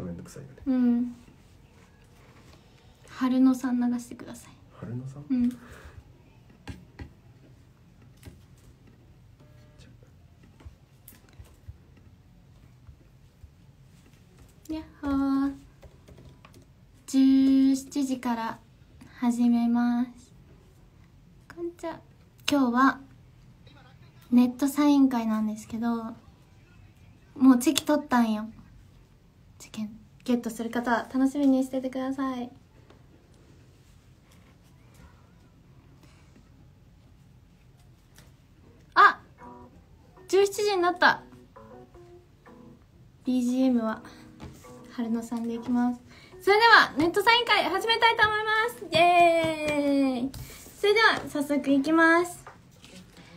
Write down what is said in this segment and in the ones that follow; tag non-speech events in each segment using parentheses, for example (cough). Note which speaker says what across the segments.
Speaker 1: とめんどくさいよね。
Speaker 2: うん。春野さん流してください。
Speaker 1: 春野さん？
Speaker 2: うん。やっほー。17時から始めます。こんにちは。今日はネットサイン会なんですけどもうチェキ取ったんよチェキゲットする方は楽しみにしててください。あ17時になった。BGM は春野さんでいきます。それではネットサイン会始めたいと思います。イエーイ。それでは早速いきます。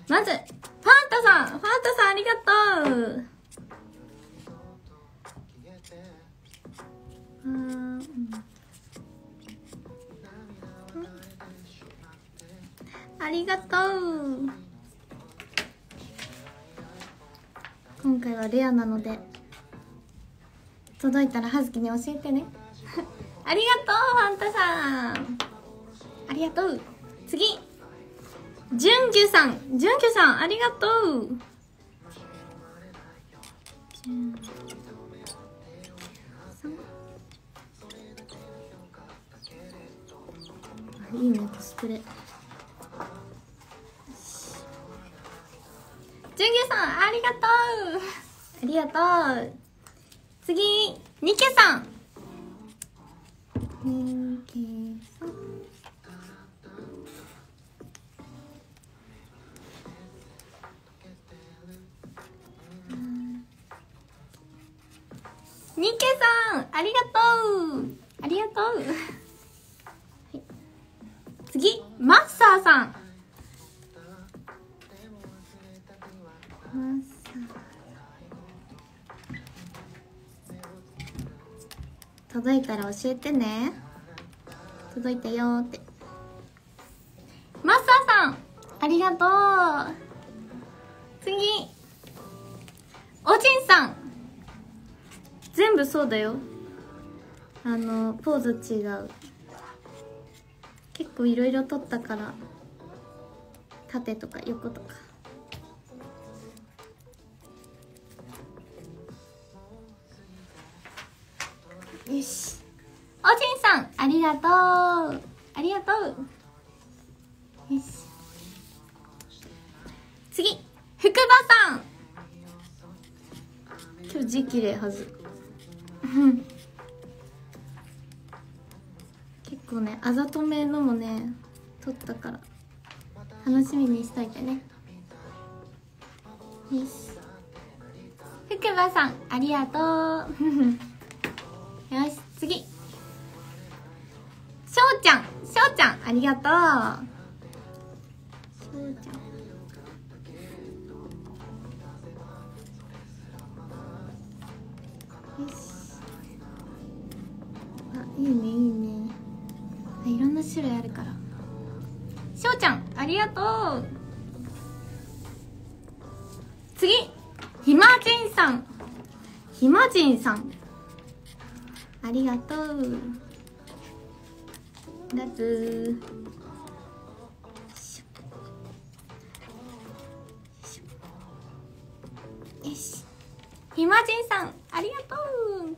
Speaker 2: まずファンタさん。ファンタさんありがとう。うん。ありがとう今回はレアなので届いたら葉月に教えてね。ありがとうファンタさんありがとう次。じゅんぎゅさん。じゅんぎゅさんありがとう。いいねコスプレ。じゅんぎゅさんありがとう。ありがとう。次ニケさん。ニケさん。ニケさんありがとう。ありがとう、サーさん。届いたら教えてね。届いたよーって。マッサーさん。ありがとう。次。おじんさん。全部そうだよ。あのポーズ違う。結構いろいろ撮ったから縦とか横とか。よし。おじんさんありがとう。ありがとう。よし。次福場さん。今日字綺麗はず。あざとめのもね撮ったから。楽しみにしといてね。よし。福場さんありがとう。よし次。しょうちゃんしょうちゃんありがとう。しょうちゃん。うちゃんありがとう。次ひまじんさん。ひまじんさん。ありがとう。だつよしひまじんさんありがとう。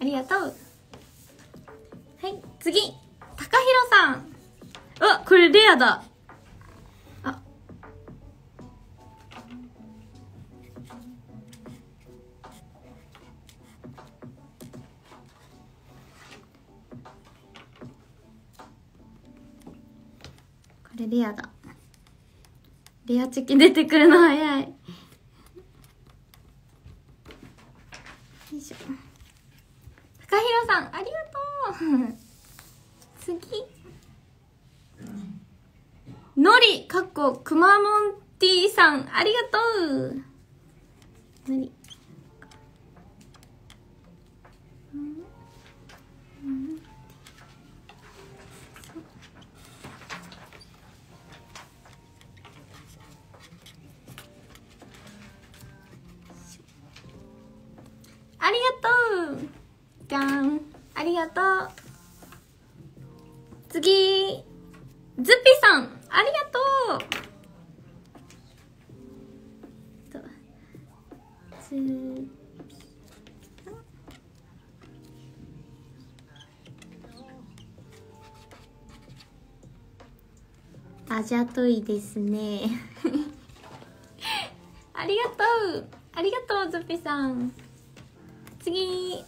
Speaker 2: ありがとう。はい次たかひろさん。あこれレアだ。あ。これレアだ。レアチキ出てくるの早い。よいしょ。高弘さんありがとう。次。のりかっこくまモンティさんありがとう。のり。ありがとう。ちゃん。ありがとう。次。ズッピさん。ありがとう。とつあじゃといですね。(laughs) ありがとう。ありがとうズッピさん。次。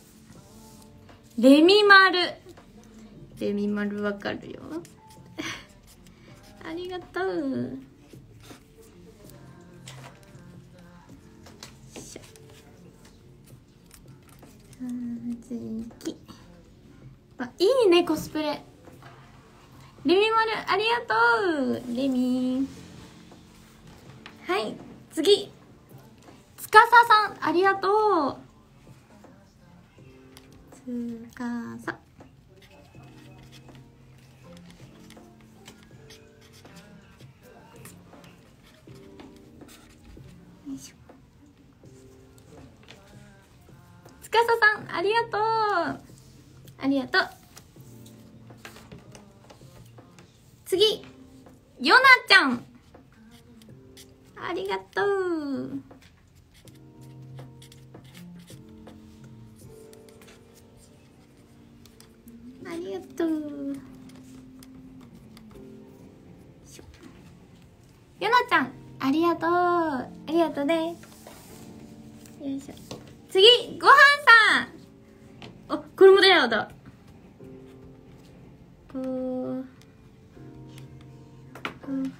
Speaker 2: レミマルレミマルわかるよ。ありがとう。次あいいねコスプレ。レミマルありがとう。レミ。はい次。つかささんありがとう。つかさ。つかささんありがとう。ありがとう次ヨナちゃん。ありがとう。ありがとうヨナちゃんありがとう。ありがとうねよいしょ。次ごはんさん。あこれもレアだ。こうご飯。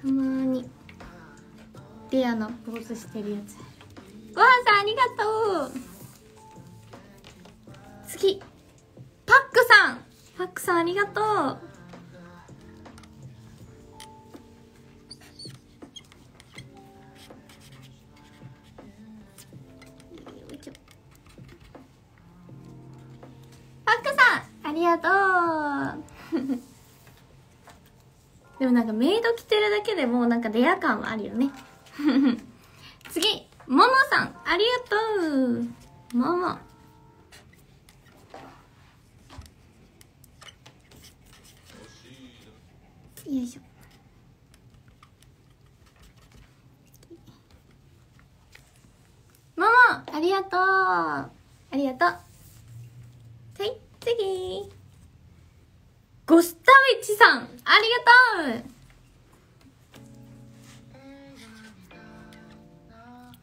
Speaker 2: たまにレアなポーズしてるやつ。ごはんさんありがとう。次。パックさん。パックさんありがとう。パックさんありがとう。(laughs) でもなんかメイド着てるだけでもうなんかレア感はあるよね。(laughs) 次ももさんありがとう。ももよいしょももありがとう。ありがとう。はい次。ゴスタウィッチさんありが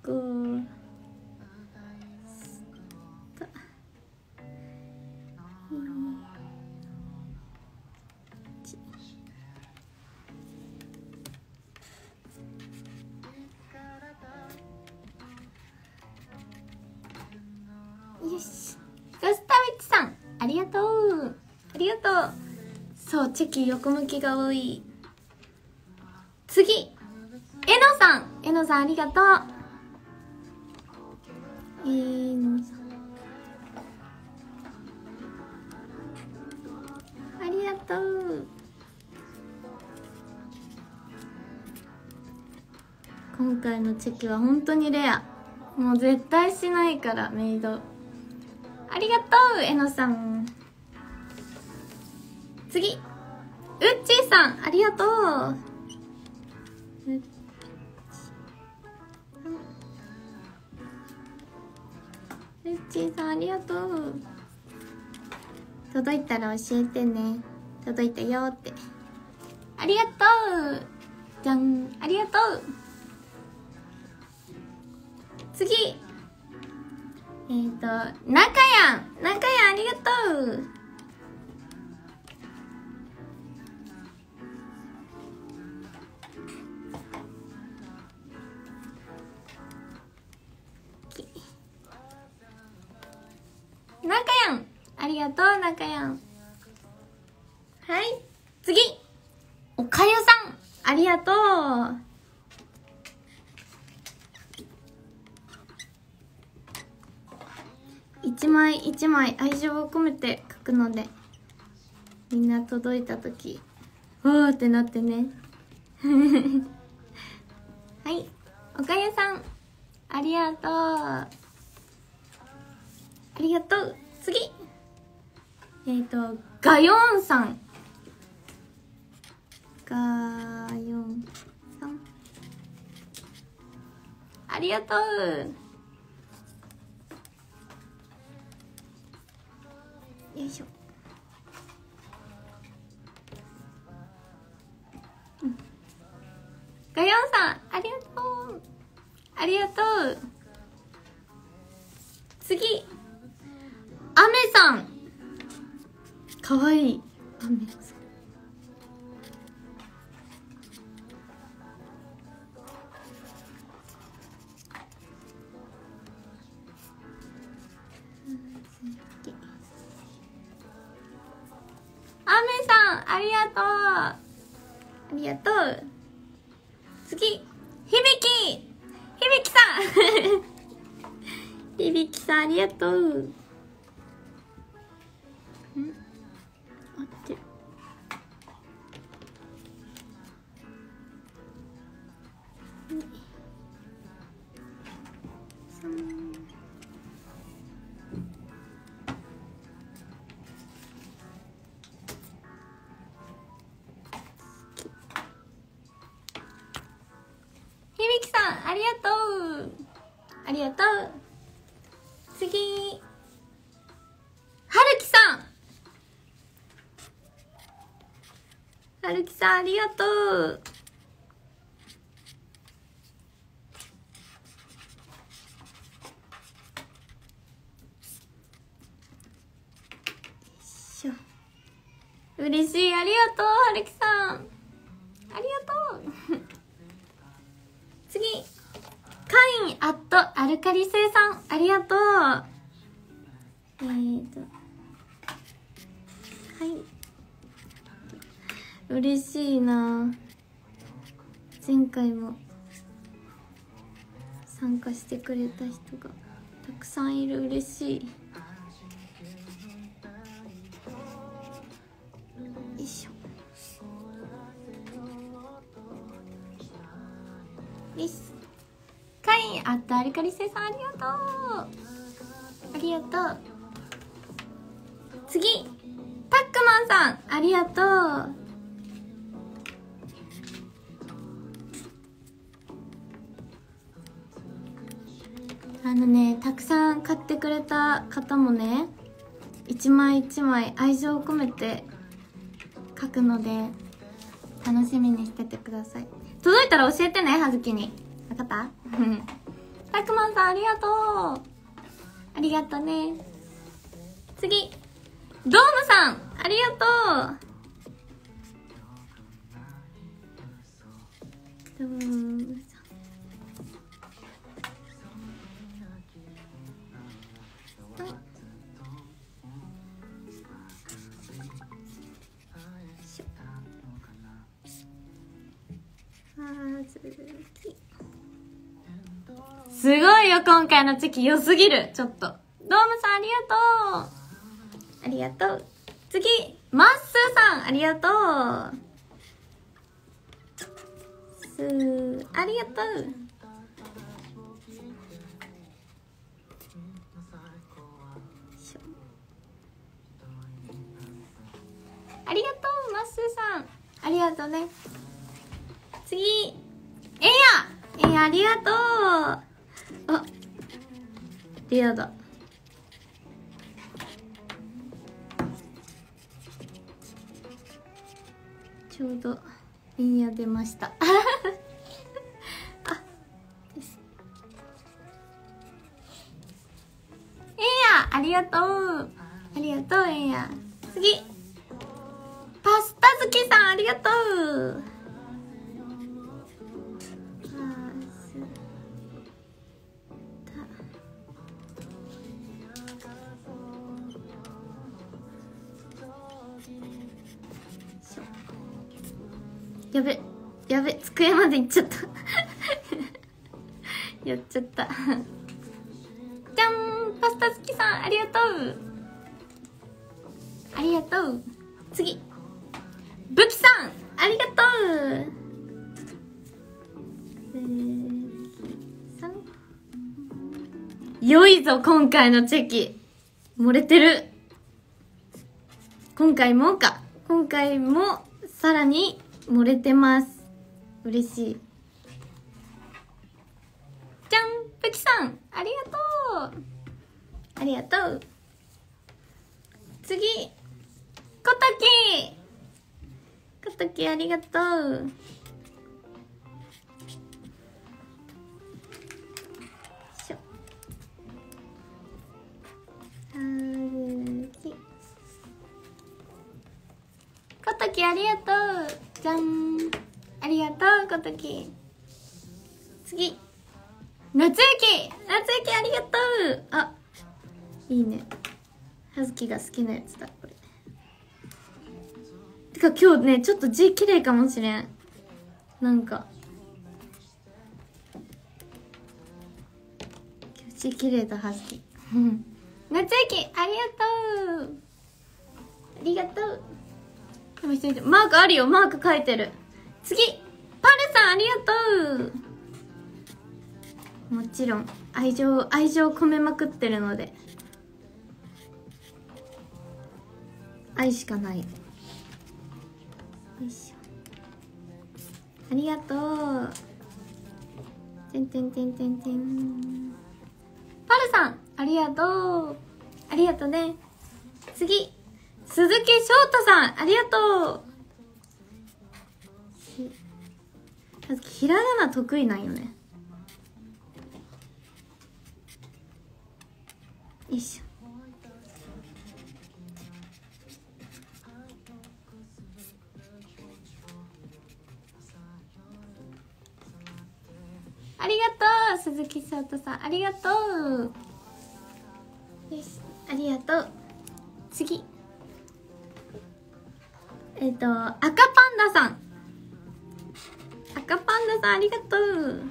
Speaker 2: とう。ゴーとそうチェキ横向きが多い。次。えのさん。えのさんありがとう。えのさんありがとう。今回のチェキは本当にレア。もう絶対しないからメイド。ありがとうえのさん。次。うっちーさんありがとう。うっちーさんありがとう。届いたら教えてね。届いたよって。ありがとう。じゃん。ありがとう。次。えっ、ー、と、中やん中やんありがとう。とう中やんはい。次。おかゆさん。ありがとう。一枚一枚愛情を込めて書くのでみんな届いた時わーってなってね。(laughs) はい。おかゆさん。ありがとう。ありがとう。次えっ、ー、とガヨンさん。ガヨンさん。ありがとう。よいしょ。ガヨンさんありがとう。ありがとう。次。アメさん。かわいい。アメさんありがとう。ありがとう。次響き。響さん。(laughs) 響さんありがとう。んありがとう。くれた人がたくさんいる。嬉しい。よいあったアリカリセさんありがとう。ありがとう。次タックマンさんありがとう。のねたくさん買ってくれた方もね一枚一枚愛情を込めて書くので楽しみにしててください。届いたら教えてねはずきに。分かった？たくまんさんありがとう。ありがとね。次。ドームさんありがとう。ドーム。すごいよ、今回のチェキ良すぎる。ちょっと。ドームさんありがとう。ありがとう。次、マッスーさんありがとう。す、ありがとう。ありがとう、マッスーさん。ありがとうね。次、エア。エアありがとう。あ。レアだ。ちょうどエンヤ出ました。あ。です。エンヤありがとう。ありがとうエンヤ次。パスタ好きさんありがとう。机まで行っちゃった (laughs) やっちゃったじゃんパスタ好きさんありがとうありがとう次武器さんあありがとう良いぞ、今回のチェキ。漏れてる。今回もか。今回も、さらに、漏れてます。嬉しい。じゃんプキさん。ありがとう。ありがとう。次小滝小滝ありがとう小滝次。夏雪。夏雪ありがとう。あいいね。葉月が好きなやつだこれ。てか今日ねちょっと字綺麗かもしれん。なんか。今日字綺麗だ葉月。(laughs) 夏雪ありがとう。ありがとう。マークあるよ。マーク書いてる。次。ルさんありがとう。もちろん愛情愛情込めまくってるので。愛しかない。よいしょありがとう。てんてんてんてんてん。パルさんありがとう。ありがとうね。次鈴木翔太さんありがとう。ひらがな得意なんよね。よいしょ。ありがとう鈴木翔太さん。ありがとう。よしありがとう。次。えっ、ー、と赤パンダさん。赤パンダさんありがとう。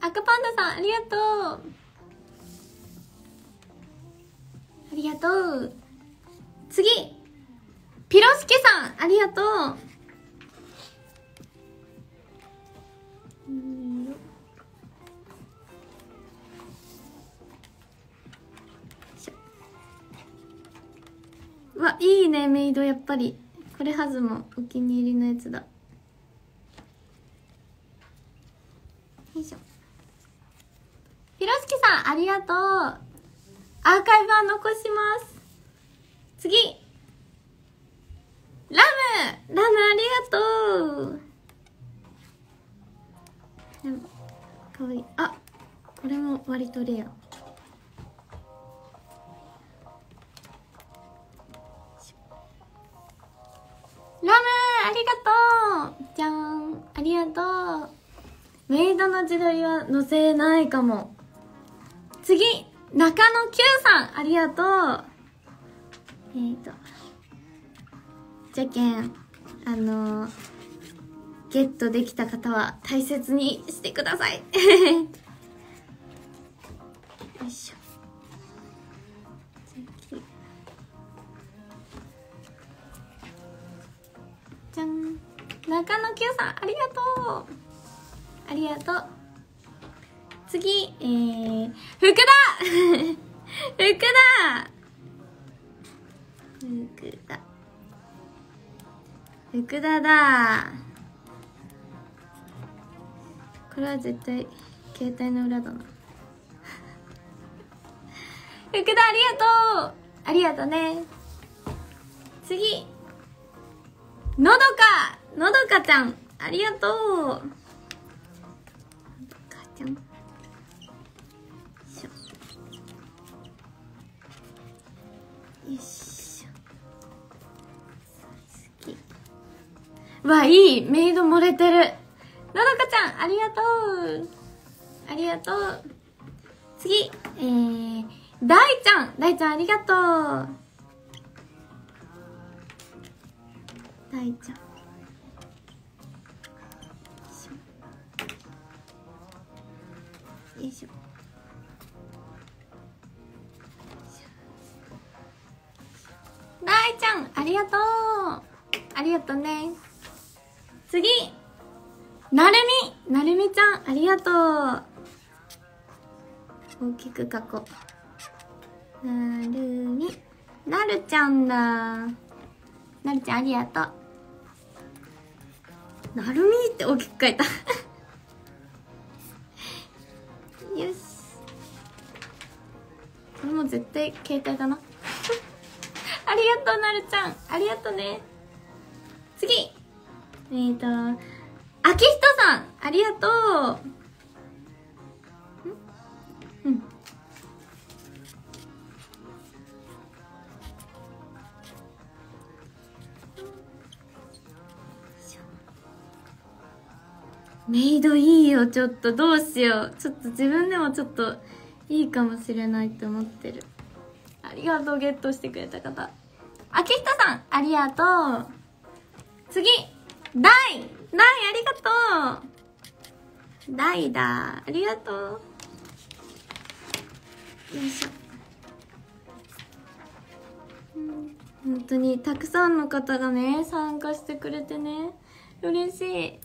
Speaker 2: 赤パンダさんありがとう。ありがとう。次。ピロスケさんありがとう。う。わいいねメイドやっぱりこれはずもお気に入りのやつだよいしょひろしきさん、ありがとう。アーカイブは残します。次。ラムラムありがとうでも。かわいい。あ、これも割とレア。ラムありがとうじゃんありがとうメイドの自撮りは載せないかも。次中野 Q さんありがとうえっ、ー、とじゃけんあのー、ゲットできた方は大切にしてください。(laughs) よいしょ。じゃん。中野 Q さんありがとう。ありがとう。次、えー、福田。(laughs) 福田。福田。福田だ。これは絶対携帯の裏だな。(laughs) 福田ありがとう。ありがとうね。次。のどか。のどかちゃん。ありがとう。のどかちゃん。わ、いいメイド漏れてる。のどかちゃん、ありがとう。ありがとう。次、えー、大ちゃん。大ちゃん、ありがとう。大ちゃんよいしょ大ちゃんありがとうありがとうね次。なるみ。なるみちゃんありがとう。大きく書こう。なるみ。なるちゃんだ。なるちゃんありがとう。なるみって大きく書いた。(laughs) よし。これも絶対携帯だな。(laughs) ありがとうなるちゃん。ありがとうね。次。えーとあきひとさんありがとう。うん。メイドいいよちょっとどうしよう。ちょっと自分でもちょっといいかもしれないって思ってる。ありがとうゲットしてくれた方。あきひとさんありがとう。次。大大ありがとう。大だ。ありがとう。よいしょ。本当にたくさんの方がね参加してくれてね。嬉しい。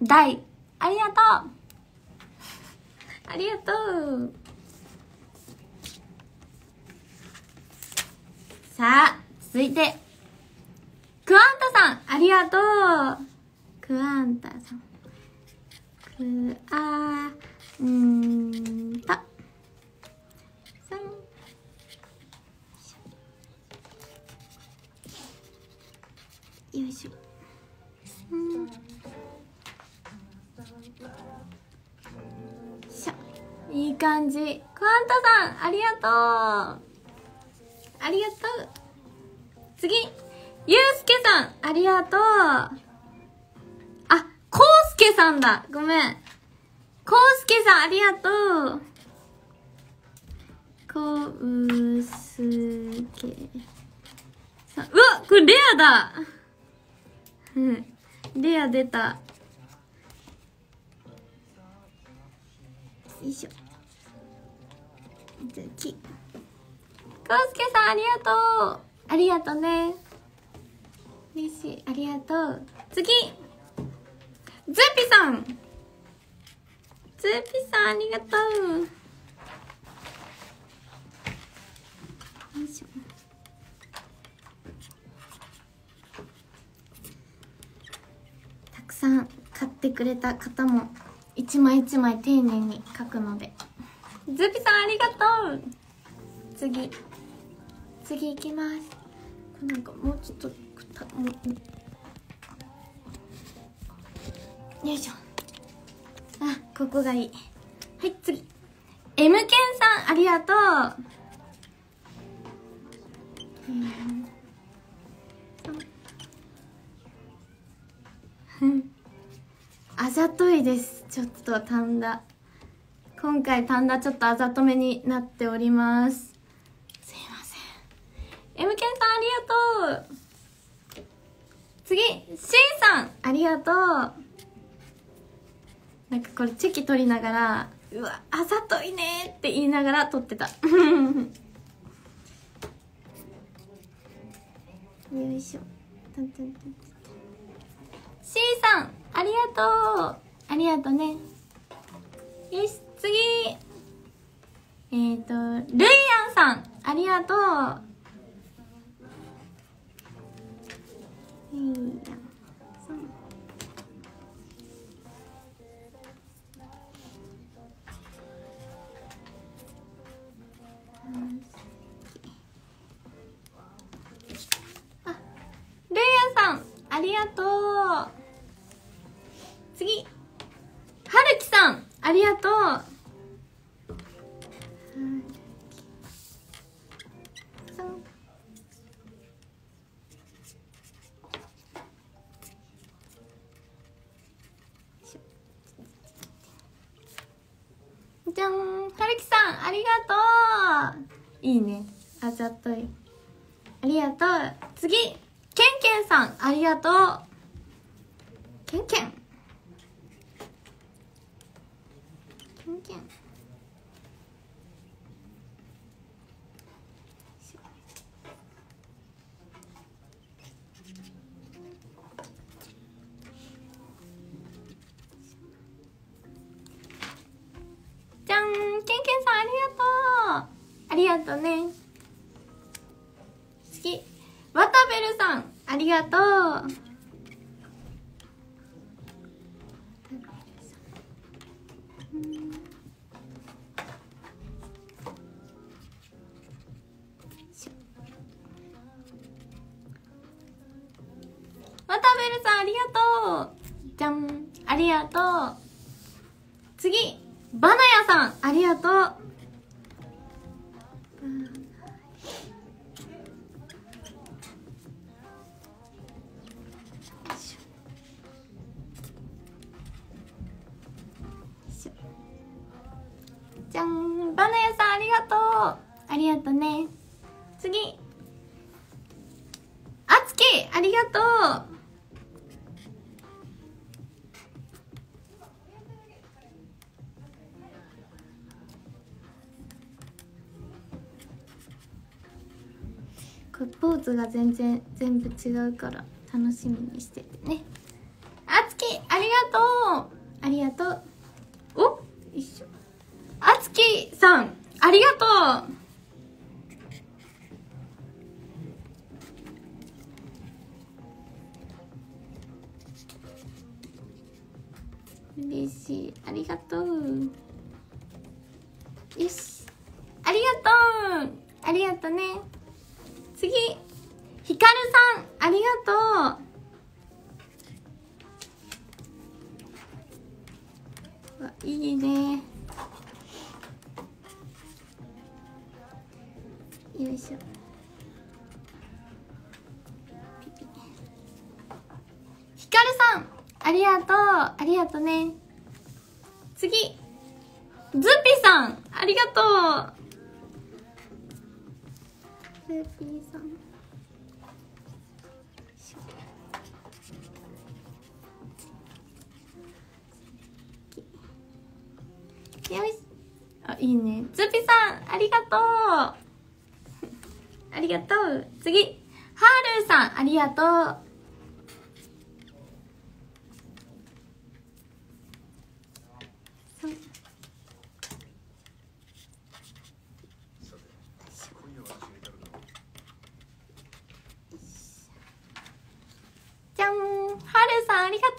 Speaker 2: 大ありがとう。ありがとう。さあ続いて。クワンタさんありがとう。クワンタさん。クアンタさん。よいしょ。うん。しょ。いい感じ。クワンタさんありがとう。ありがとう。次。ゆうすけさんありがとう。けさんだ。ごめん。こうすけさんありがとう。こうすけさん。うわこれレアだ。うん。レア出た。よいしょ。次。こうすけさんありがとう。ありがとうね。嬉しい。ありがとう。次。ズーピさん。ズーピさんありがとう。たくさん買ってくれた方も一枚一枚丁寧に書くので。ズーピさんありがとう。次。次いきます。なんかもうちょっともうよいしょ。あここがいい。はい次。M ケンさんありがとう。うん。あざといです。ちょっと短ダ。今回短ダちょっとあざとめになっております。すいません。M ケンさんありがとう。次 C さんありがとう。なんかこれチェキ取りながらうわあざといねって言いながら撮ってた。(laughs) よいしょ。タンタンタン C さんありがとう。ありがとうね。よし次。えっ、ー、とルイアンさんありがとう。ルイアンあルイアンさんありがとう。次はるきさんありがとう。じゃん。はるきさんありがとう。いいね。あざとい。ありがとう。次けんけんさん、ありがとう。けんけんけんけん。がとうね次ワタベルさんありがとう。これポーズが全然全部違うから楽しみにしててね。あつきありがとう。ありがとう。お？一緒。あつきさんありがとう。嬉しい。ありがとう。よし。ありがとう。ありがとうね。次ひかるさんありがとう。いいねよいしょひかるさんありがとうありがとうね。次。ズッピさんありがとう。ズッピさん。いいね。ズピさんありがとう。ありがとう。次ハールーさんありがとう。じゃんはるさんありがと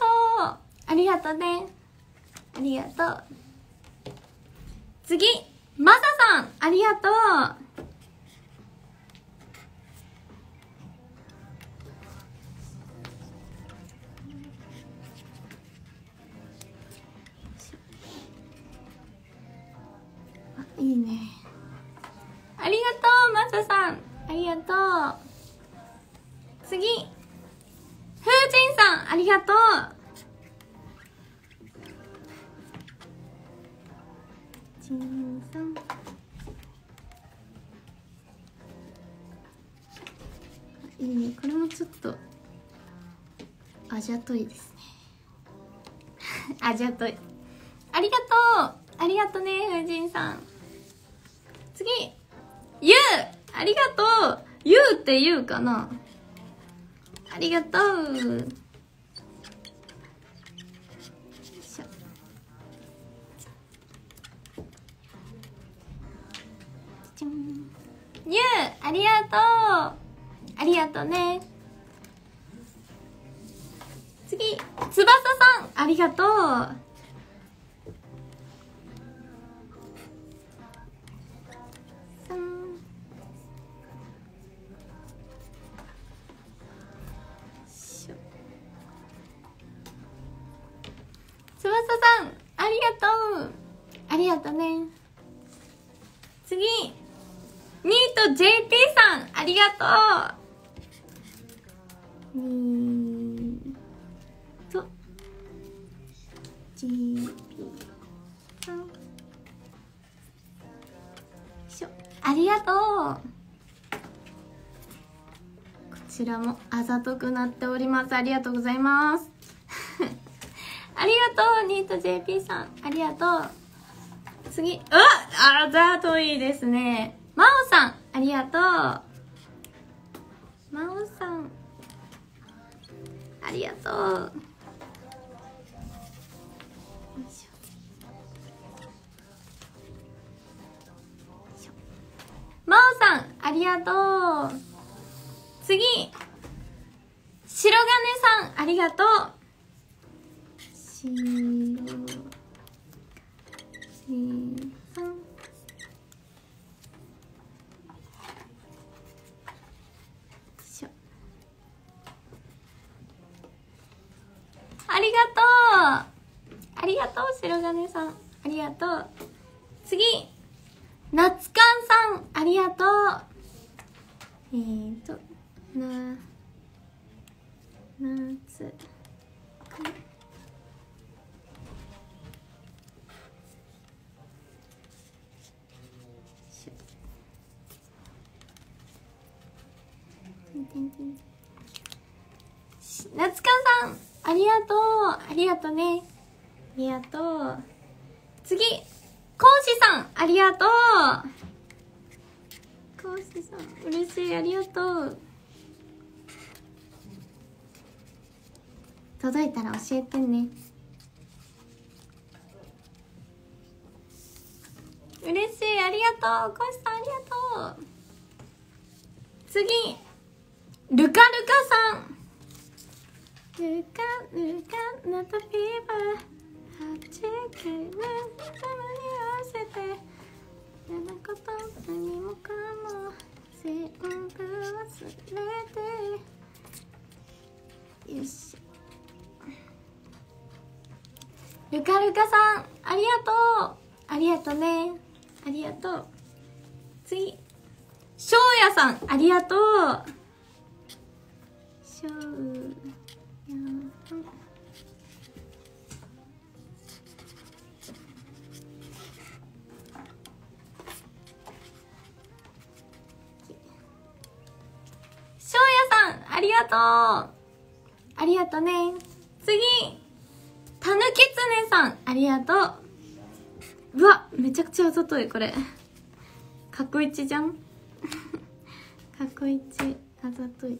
Speaker 2: うありがとうねありがとう。次まささん。ありがとう。あいいね。ありがとうマサさん。ありがとう。次風神さん。ありがとうちんさんいいね。これもちょっとあざといですね。あざとい。ありがとう。ありがとね風神さん次ゆう。ありがとう。ゆうって言うかな。ありがとう。とう。ありがとうね。次翼さん。ありがとう。もあざとくなっております。ありがとうございます。(laughs) ありがとうニート JP さん。ありがとう。次。ああざといですね。まおさん。ありがとう。まおさん。ありがとう。よいしょ。まおさんありがとう。次。白金さんありがとう。白金さんありがとうありがとう白金さん。ありがとう。次夏かんさんありがとう。えーとな夏夏かん。さん。ありがとうありがとうねありがとう次講師さん。ありがとう講師さん。嬉しいありがとう届いたら教えてね。嬉しいありがとう講師さんありがとう。次ルカルカさん。ルカルカナタフィーバー8回目頭に合わせて嫌なこと何もかも全部忘れて。よし。ルカルカさんありがとう。ありがとうね。ありがとう。次しょうやさんありがとうしょうやさんしょうやさんありがとうありがとうね次。ぬきつねさんありがとう。うわめちゃくちゃあざといこれ。(laughs) かっこいちじゃん。(laughs) かっこいちあざとい。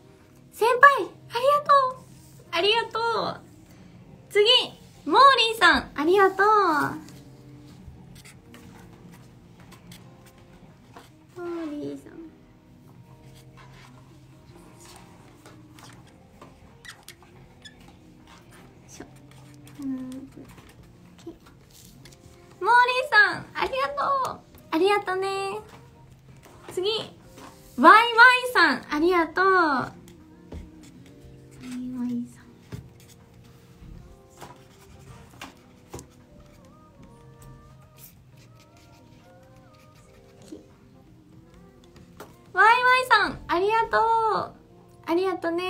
Speaker 2: とう。ありがとうね。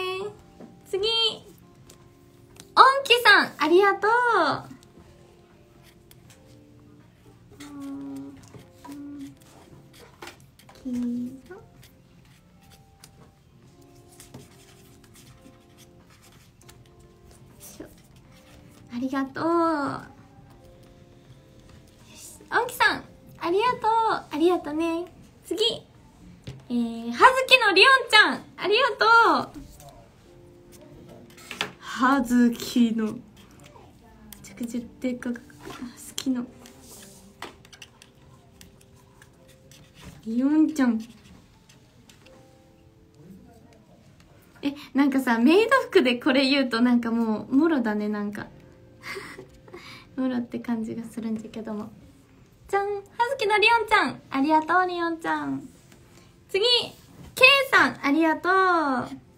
Speaker 2: 次。オンキさん。ありがとう。黄色ありがとう。はずきのめちゃくちゃでかく好きのりおんちゃんえなんかさ、メイド服でこれ言うとなんかもう、もろだね、なんか。(laughs) もろって感じがするんだけども。じゃんはずきのりおんちゃんありがとう、りおんちゃん。次、けいさんありがとう。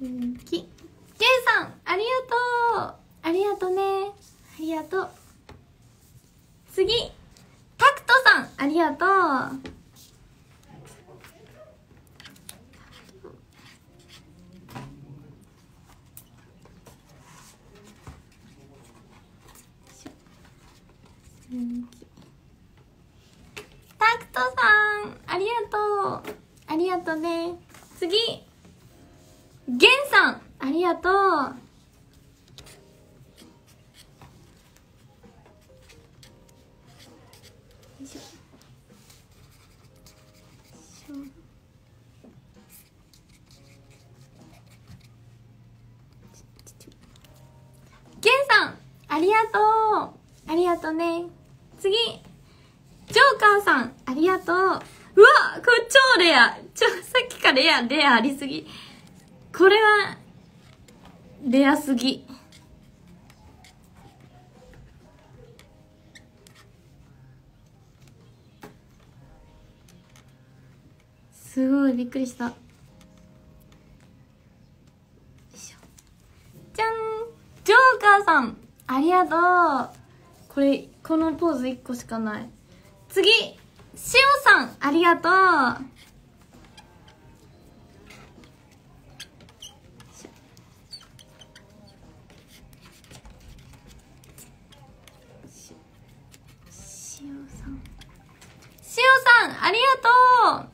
Speaker 2: 次、けいさんありがとう。ありがとね。ありがとう。次。タクトさんありがとう。タクトさんありがとう。ありがとね。次ゲンさん。ありがとう。ゲンさん。ありがとう。ありがとね。次。ジョーカーさん。ありがとう。うわこれ超レア。ちょ、さっきからレア、レアありすぎ。これは、レアすぎ。すごいびっくりした。しじゃん！ジョーカーさん！ありがとう。これこのポーズ1個しかない。次！しおさん！ありがとう。おさんありがとう。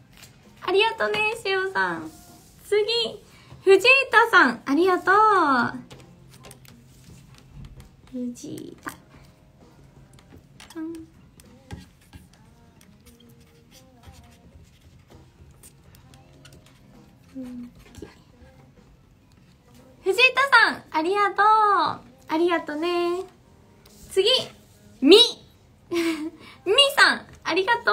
Speaker 2: ありがとうねしおさん次藤田さんありがとう藤田さん藤田さんありがとう。ありがとうね。次み。(laughs) みさん。ありがと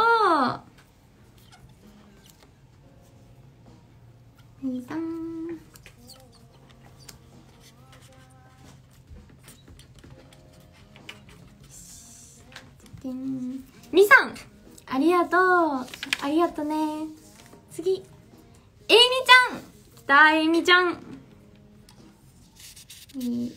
Speaker 2: う。みさんみさんありがとう。ありがとね。次。えいみちゃん。きたえいみちゃん。えい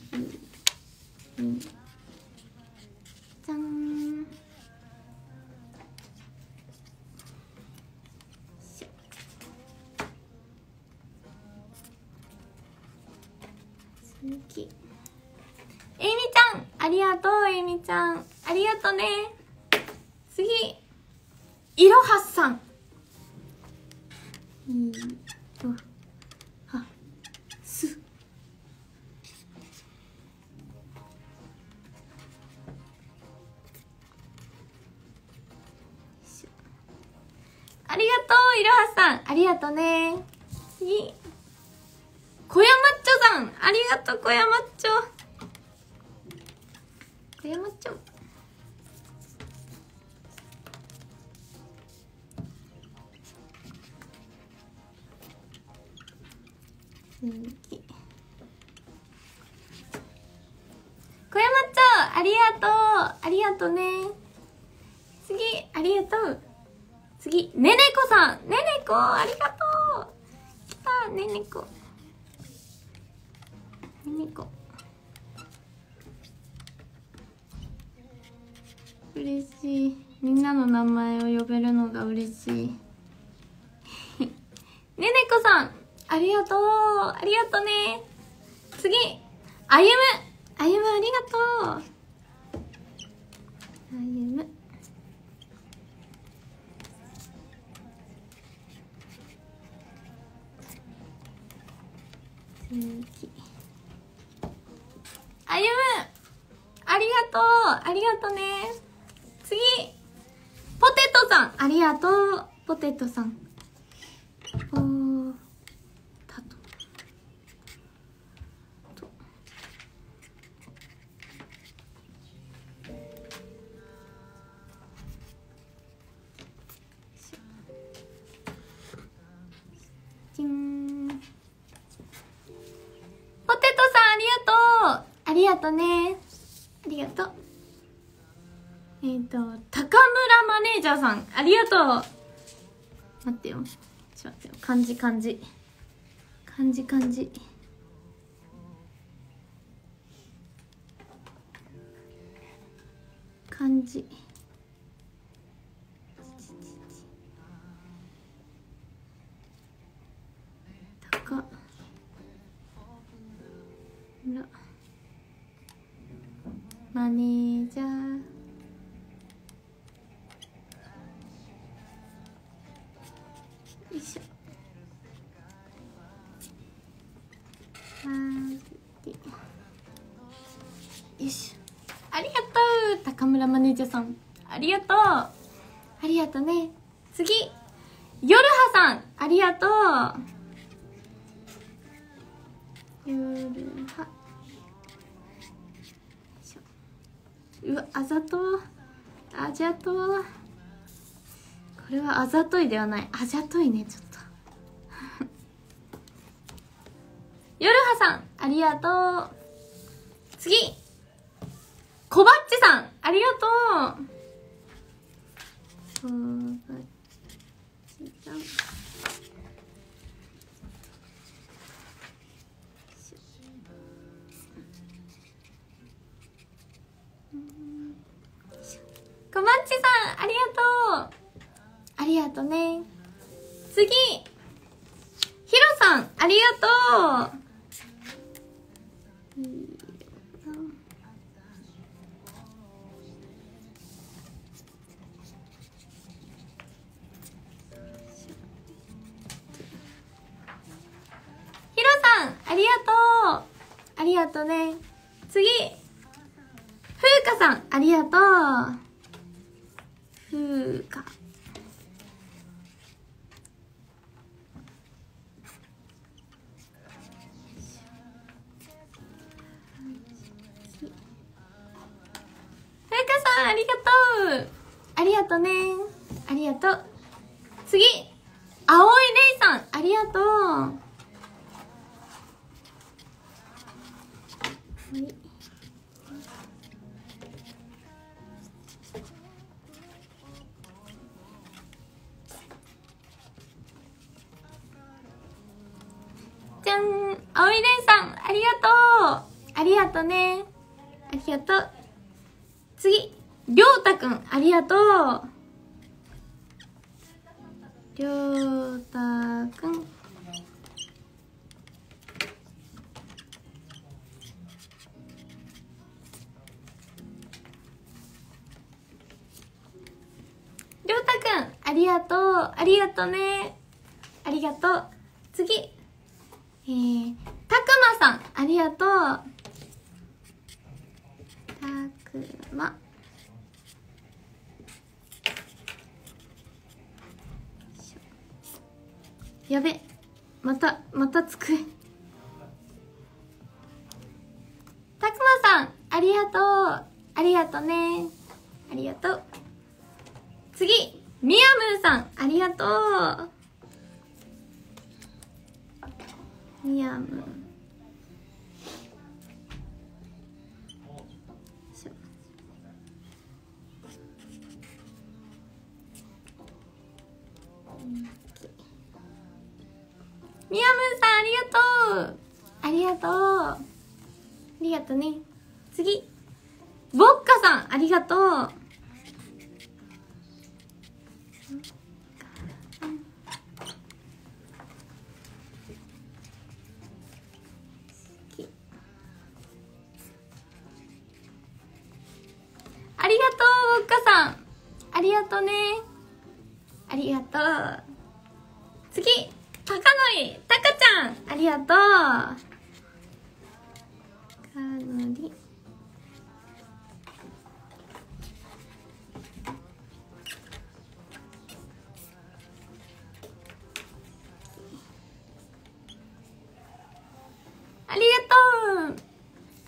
Speaker 2: さんありがとね歩む次あゆむありがとうありがとね次ポテトさんありがとうポテトさんがとう待ってよ。ちょっと待ってよ。漢字漢字。漢字漢字。さん。ありがとう。ありがとうね。次。夜はさん。ありがとう。夜はうわあざと。あじゃと。これはあざといではない。あじゃといねちょっと。(laughs) 夜はさん。ありがとう。次こばっちさんありがとう。こばっちさんこばっちさんありがとう。ありがとね。次ひろさんありがとう。ありがとう。ありがとうね。次。ふうかさんありがとう。ふうか。ふうかさんありがとう。ありがとうね。ありがとう。次。青いれいさんありがとう。じゃん。青いれんさんありがとう。ありがとね。ありがとう。次。りょうたくんありがとう。りょうたりがとう。ありがとね。ありがとう。次。えー、たくまさん。ありがとう。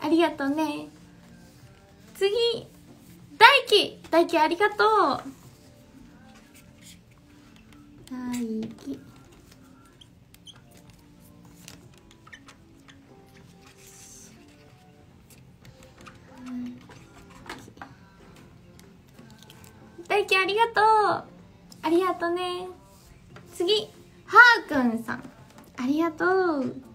Speaker 2: ありがとうね。次大輝。大輝ありがとう。大輝。大輝ありがとう。ありがとうね。次はーくんさん。ありがとう。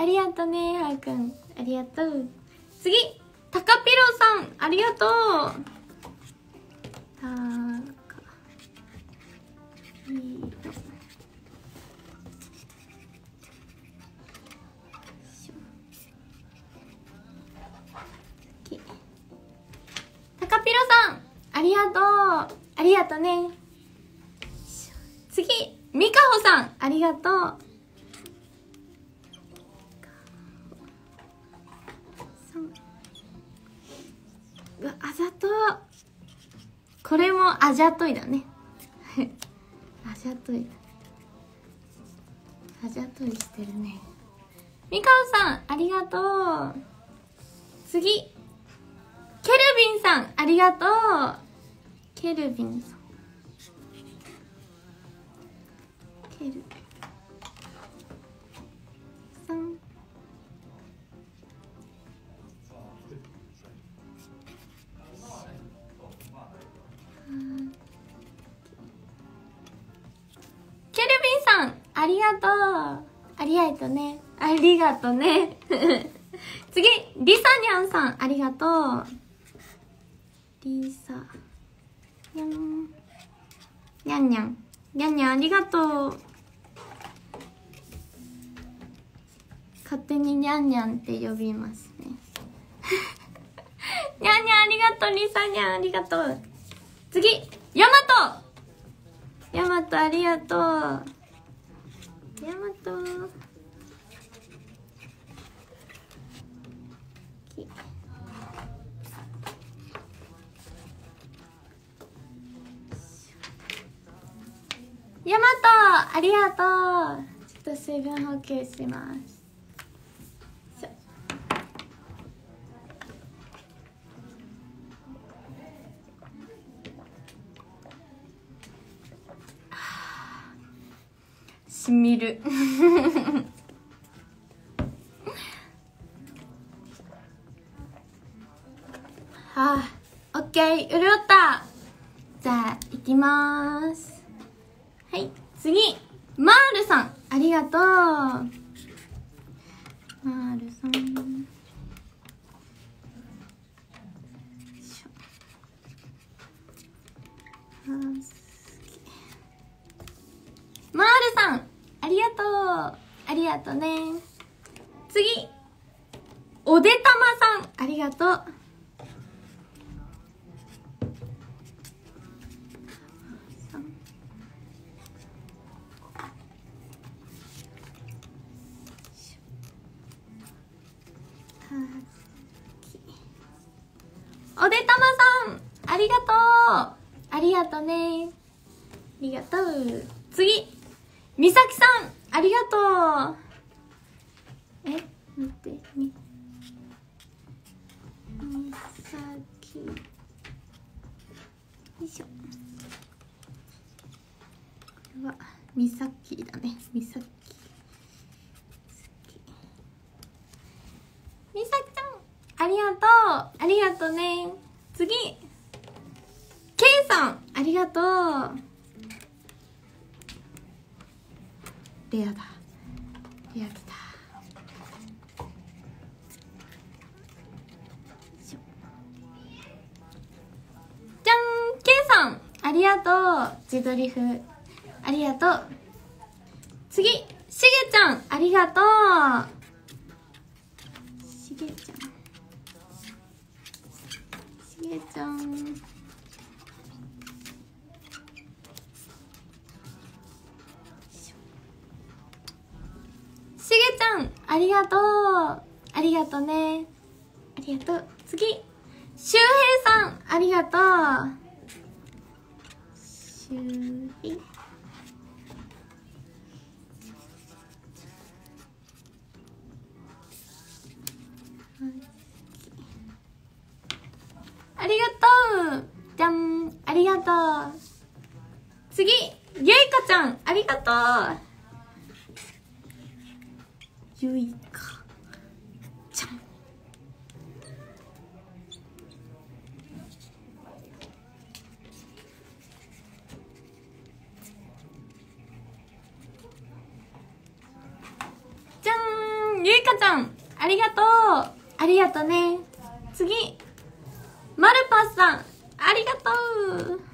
Speaker 2: ありがとねはーくん。ありがとう。次たかぴろさん。ありがとう。たかぴろたかぴろさん。ありがとう。ありがとね。次みかほさん。ありがとう。わあざと。これもあざといだね。(laughs) あざとい。あざといしてるね。みかおさんありがとう。次。ケルビンさんありがとう。ケルビンさん。りがとう。ありがとう。ね。ありがとうね。(laughs) 次リサニャンさん。ありがとう。リサニャン。ニャンニャン。ニャンニャンありがとう。勝手にニャンニャンって呼びますね。(laughs) ニャンニャンありがとうリサニャンありがとう。次ヤマト。ヤマトありがとう。ヤマト。ヤマトありがとう。ちょっと水分補給します。しみる。は (laughs) あオッケー潤った。じゃあ行きまーす。はい次。マールさん。ありがとう。マールさん。マールさん。ありがとう。ありがとうね。次。おでたまさん。ありがとう。おでたまさん。ありがとう。ありがとね。ありがとう。次みさきさんありがとう。とう自撮り風ありがとう。次しげちゃん。ありがとう。しげちゃん。しげちゃん。しげちゃん。ありがとう。ありがとうね。ありがとう。次しゅうへいさん。ありがとう。次、ゆいかちゃん、ありがとう。ゆいかちゃん。じゃーんゆいかちゃんありがとうありがとね次マルパスさんありがとう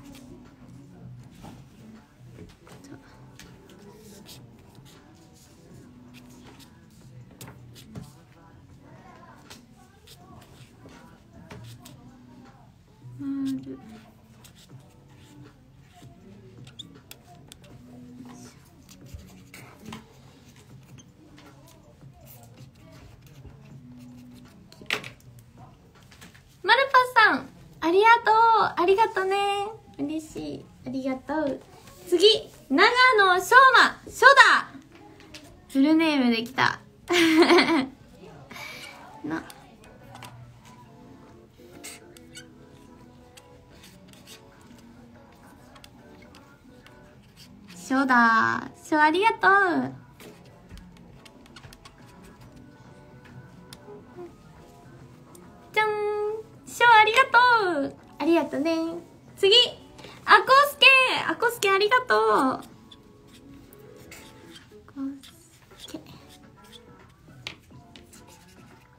Speaker 2: ありがとう。じゃん。しょありがとう。ありがとうね。次。あこすけあこすけありがとう。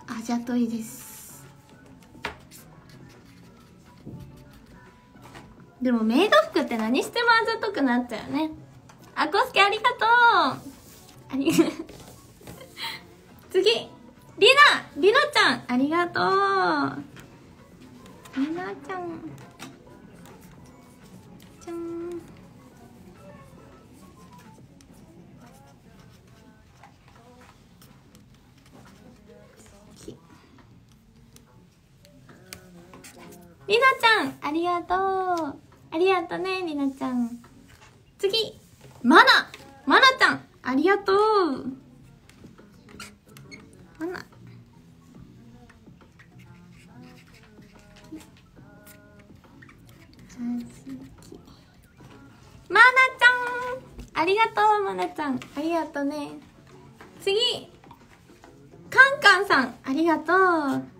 Speaker 2: あじゃといです。でもメイド服って何してもあざとくなっちゃうよね。りがとう。あり次。りなりなちゃん。ありがとう。りなちゃん。じゃん。りなちゃん。ありがとう。ありがとねりなちゃん。次。まなまなちゃんありがとう。まなまなちゃんありがとうまなちゃんありがとうね。次。カンカンさん。ありがとう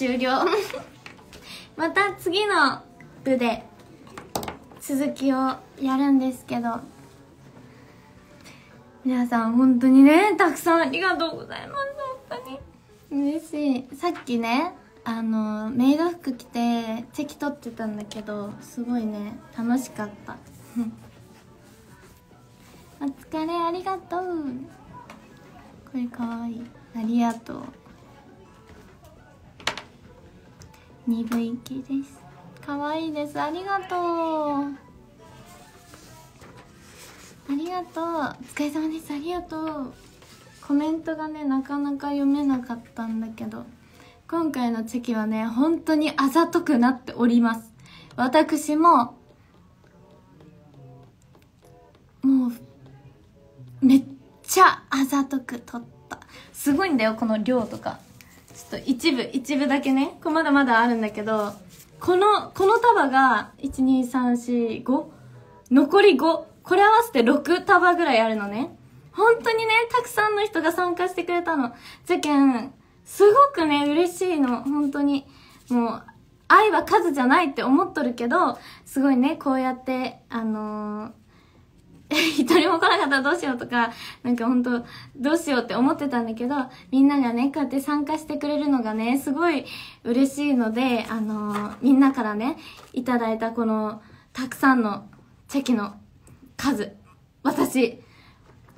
Speaker 2: 終了。(laughs) また次の部で続きをやるんですけど。皆さん本当にねたくさんありがとうございます本当に。嬉しい。さっきねあのメイド服着てチェキ取ってたんだけどすごいね楽しかった。(laughs) お疲れありがとう。これかわいい。ありがとう。鈍い気です。かわいいです。ありがとう。ありがとう。お疲れ様です。ありがとう。コメントがねなかなか読めなかったんだけど今回のチェキはね本当にあざとくなっております。私ももうめっちゃあざとく撮った。すごいんだよこの量とか。と一部一部だけね。これまだまだあるんだけどこのこの束が12345残り5これ合わせて6束ぐらいあるのね。本当にねたくさんの人が参加してくれたの。じゃけんすごくね嬉しいの。本当に。もう愛は数じゃないって思っとるけどすごいねこうやってあのー (laughs) 一人も来なかったらどうしようとか、なんか本当どうしようって思ってたんだけど、みんながね、こうやって参加してくれるのがね、すごい嬉しいので、あのーみんなからね、いただいたこの、たくさんのチェキの数、私、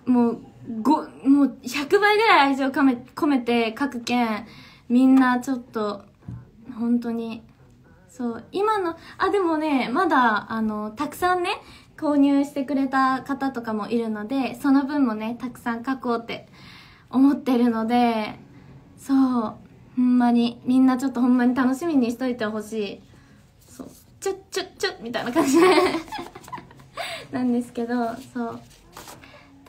Speaker 2: もう、ご、もう100倍ぐらい愛情込め込めて書くけん、みんなちょっと、本当に、そう今のあでもねまだあのたくさんね購入してくれた方とかもいるのでその分もねたくさん書こうって思ってるのでそうほんまにみんなちょっとほんまに楽しみにしといてほしい。そうチュッチュッチュッみたいな感じで (laughs) なんですけどそう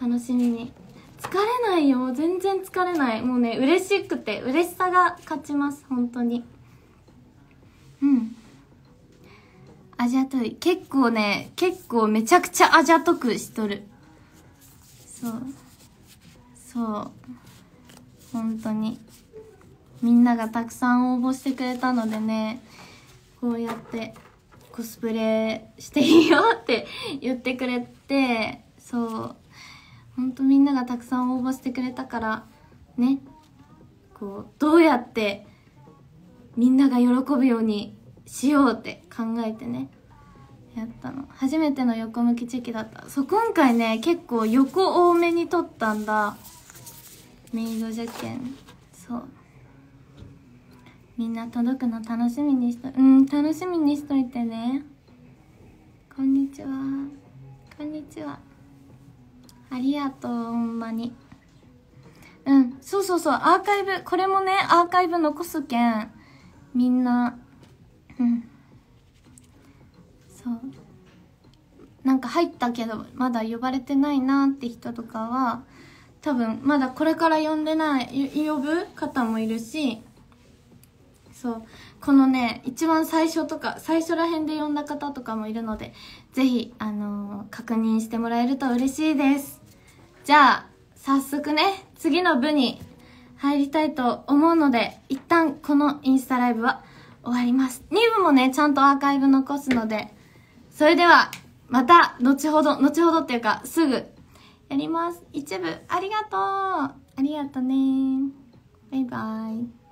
Speaker 2: 楽しみに。疲れないよ。全然疲れない。もうね嬉しくて嬉しさが勝ちます。本当に。うん。アジアトイ結構ね結構めちゃくちゃアジアトくしとる。そう。そう。本当に。みんながたくさん応募してくれたのでねこうやってコスプレしていいよって (laughs) 言ってくれてそう。ほんとみんながたくさん応募してくれたからね。こうどうやってみんなが喜ぶようにしようって考えてねやったの。初めての横向きチェキだった。そう今回ね結構横多めに撮ったんだ。メイド受験そう。みんな届くの楽しみにしとうん楽しみにしといてね。こんにちは。こんにちは。ありがとう、ほんまに。うん、そうそうそう、アーカイブ、これもね、アーカイブ残すけん、みんな、うん。そう。なんか入ったけど、まだ呼ばれてないなって人とかは、多分、まだこれから呼んでない、呼ぶ方もいるし、そう。このね、一番最初とか、最初ら辺で呼んだ方とかもいるので、ぜひ、あのー、確認してもらえると嬉しいです。じゃあ、早速ね、次の部に入りたいと思うので、一旦このインスタライブは終わります。2部もね、ちゃんとアーカイブ残すので、それでは、また、後ほど、後ほどっていうか、すぐ、やります。一部、ありがとうありがとねバイバイ。